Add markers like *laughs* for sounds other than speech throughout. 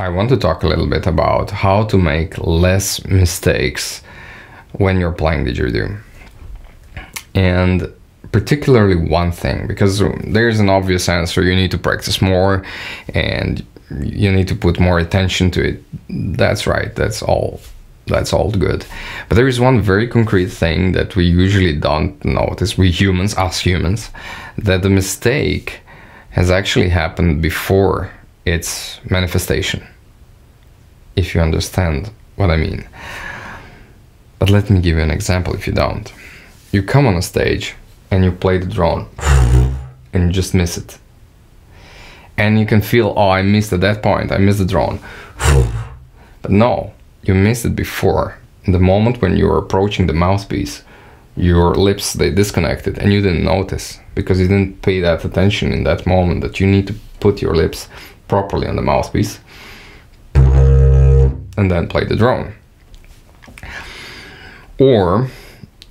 I want to talk a little bit about how to make less mistakes when you're playing the didgeridoo. And particularly one thing, because there's an obvious answer you need to practice more and you need to put more attention to it. That's right, that's all. That's all good. But there is one very concrete thing that we usually don't notice, we humans, us humans, that the mistake has actually happened before its manifestation. If you understand what I mean. But let me give you an example if you don't. You come on a stage and you play the drone *laughs* and you just miss it. And you can feel, oh, I missed at that point, I missed the drone. *laughs* But no, you missed it before. In the moment when you were approaching the mouthpiece, your lips they disconnected and you didn't notice because you didn't pay that attention in that moment that you need to put your lips properly on the mouthpiece and then play the drone. Or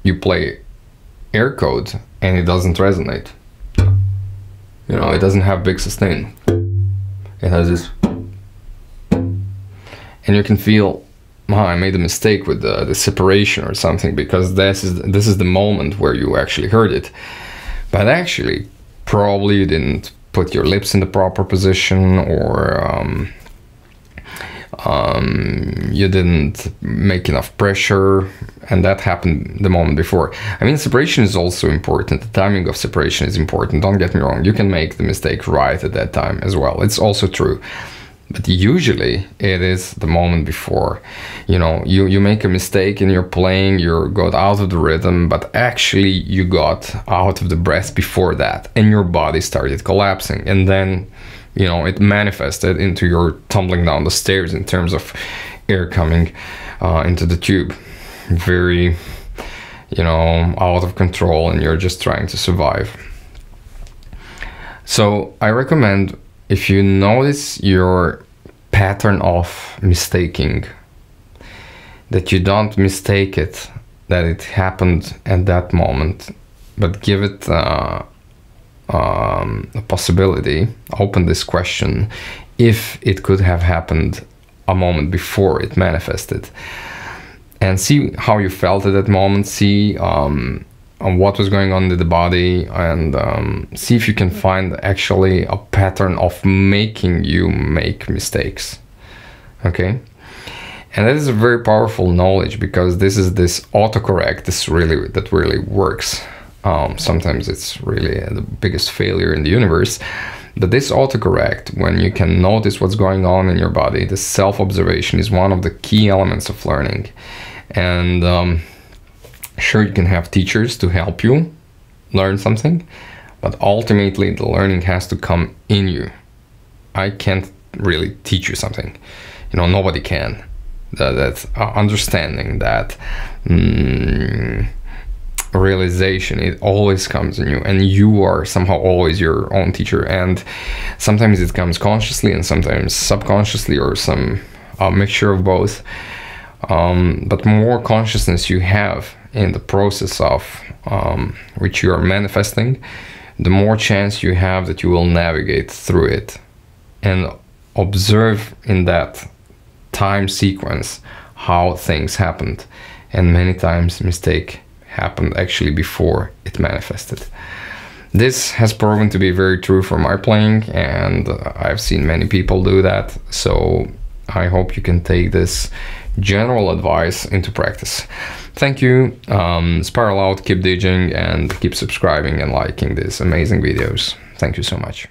you play air code and it doesn't resonate. You know, it doesn't have big sustain. It has this. And you can feel, oh, I made a mistake with the, the separation or something because this is this is the moment where you actually heard it. But actually, probably you didn't put your lips in the proper position or um, um, you didn't make enough pressure and that happened the moment before. I mean, separation is also important. The timing of separation is important. Don't get me wrong. You can make the mistake right at that time as well. It's also true. But usually it is the moment before. You know, you, you make a mistake and you're playing, you got out of the rhythm, but actually you got out of the breath before that and your body started collapsing. And then, you know, it manifested into your tumbling down the stairs in terms of air coming uh, into the tube. Very, you know, out of control and you're just trying to survive. So I recommend if you notice your pattern of mistaking, that you don't mistake it, that it happened at that moment, but give it uh, um, a possibility, open this question, if it could have happened a moment before it manifested. And see how you felt at that moment, see um, on what was going on in the body and um, see if you can find actually a pattern of making you make mistakes okay? And that is a very powerful knowledge because this is this autocorrect this really that really works. Um, sometimes it's really the biggest failure in the universe. But this autocorrect when you can notice what's going on in your body the self-observation is one of the key elements of learning. And um, Sure, you can have teachers to help you learn something, but ultimately the learning has to come in you. I can't really teach you something. You know, nobody can. That, that uh, understanding, that mm, realization, it always comes in you, and you are somehow always your own teacher. And sometimes it comes consciously, and sometimes subconsciously, or some uh, mixture of both. Um, but more consciousness you have in the process of um, which you are manifesting, the more chance you have that you will navigate through it and observe in that time sequence how things happened. And many times mistake happened actually before it manifested. This has proven to be very true for my playing and I've seen many people do that. So I hope you can take this general advice into practice. Thank you, um, spiral out, keep digging and keep subscribing and liking these amazing videos. Thank you so much.